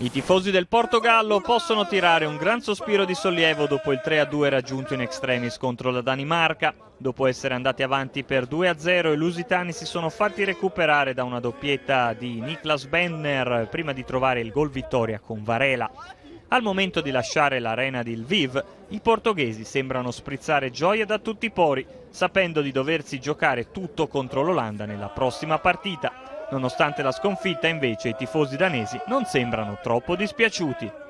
I tifosi del Portogallo possono tirare un gran sospiro di sollievo dopo il 3-2 raggiunto in extremis contro la Danimarca. Dopo essere andati avanti per 2-0 i lusitani si sono fatti recuperare da una doppietta di Niklas Benner prima di trovare il gol vittoria con Varela. Al momento di lasciare l'arena di Lviv, i portoghesi sembrano sprizzare gioia da tutti i pori, sapendo di doversi giocare tutto contro l'Olanda nella prossima partita. Nonostante la sconfitta, invece, i tifosi danesi non sembrano troppo dispiaciuti.